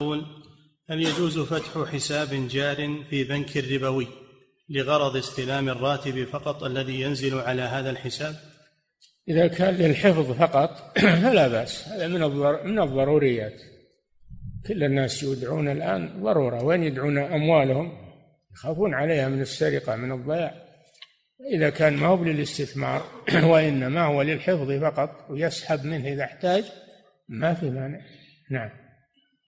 يقول هل يجوز فتح حساب جار في بنك ربوي لغرض استلام الراتب فقط الذي ينزل على هذا الحساب؟ إذا كان للحفظ فقط فلا بأس. هذا من من الضروريات. كل الناس يدعون الآن ضرورة. وين يدعون أموالهم؟ يخافون عليها من السرقة من الضياع. إذا كان ما هو للاستثمار وإنما هو للحفظ فقط ويسحب منه إذا احتاج ما في مانع. نعم.